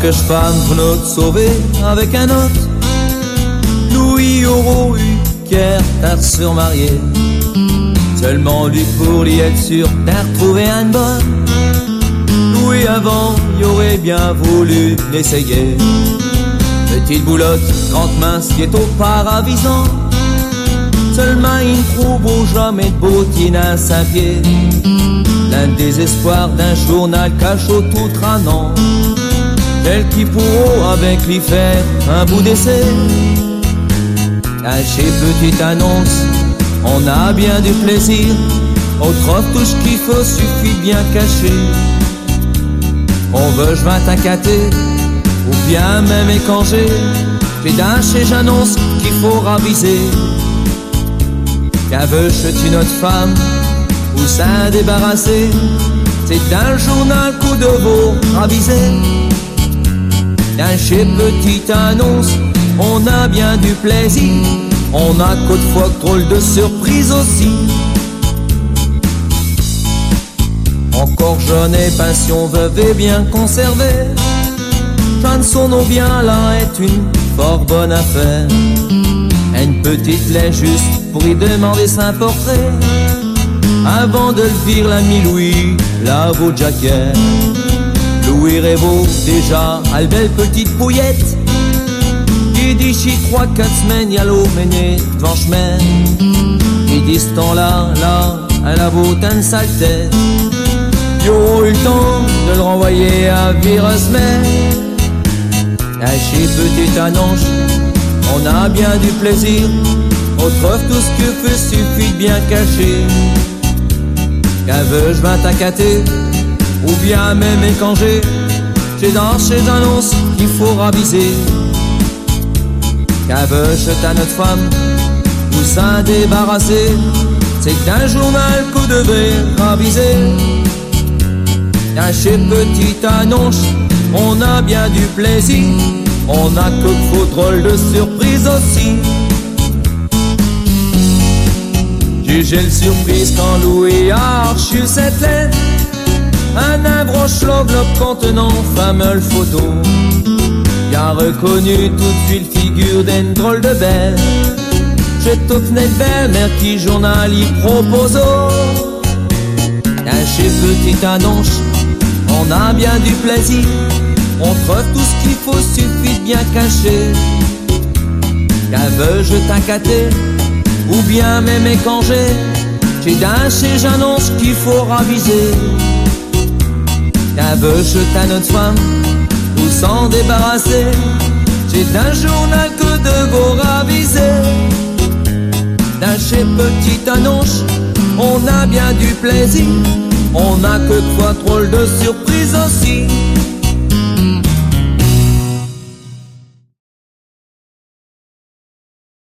que je femme pour notre sauver avec un autre. Louis Euro eu t'a surmarié. Seulement lui pour y être sûr t'as retrouvé un bonne. Louis avant, y aurait bien voulu l'essayer. Petite boulotte, grande mince, qui est au paravisant. Seulement il trouve au jamais de bottine à Saint-Pied. L'un désespoir d'un journal cachot tout tranant. Tel qui pourront avec lui faire un bout d'essai. Chez petite annonce, on a bien du plaisir. Autre tout ce qu'il faut suffit bien cacher. On veut je vais ou bien même écanger. J'ai d'un chez j'annonce qu'il faut raviser. Qu'aveuche-tu notre femme, ou s'en débarrasser C'est un journal coup de veau ravisé. D'un chez petite annonce, on a bien du plaisir. On a fois drôle de surprise aussi. Encore jeune et passion veuve et bien conservée. Chanson au bien là est une fort bonne affaire. Une petite lait juste pour y demander saint portrait. Avant de le dire l'ami Louis, la beau jacket. Révaux déjà a une belle petite pouillette d'ici trois, quatre semaines, y'a l'eau menée devant chemin? Et dit ce temps-là, là, elle a beau une sale tête. Y'aura eu le temps de le renvoyer à Virasmet. Chez petite annonce, on a bien du plaisir. On trouve tout ce que fait suffit de bien cacher. Qu'un veut, je vais t'accater, ou bien même écanger. J'ai dans ces annonces qu'il faut raviser. Qu'aveuche ta notre femme, ou s'en débarrasser, c'est d'un journal qu'on devait raviser. Chez petite annonce, on a bien du plaisir, on a que faux drôle de surprise aussi. Jugez le surprise quand Louis a reçu cette lettre, un imbroche l'enveloppe contenant fameuse photo a reconnu tout de suite figure d'une drôle de belle. J'ai tout fenêtre belle, mère qui journal y propose. Chez petite annonce, on a bien du plaisir. On trouve tout ce qu'il faut, suffit de bien cacher. Qu'un veut je t'inquiéter, ou bien même écanger. J'ai? D'un chez j'annonce qu'il faut raviser. Qu'un veut je ta notre femme ou s'en débarrasser. J'ai d'un journal que de vous raviser. D'un chez petite annonce, on a bien du plaisir. On a que trois drôles de surprises aussi.